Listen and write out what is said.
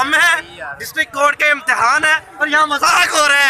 ہم ہیں district court کے امتحان ہے اور یہاں مذاق ہو رہے ہیں۔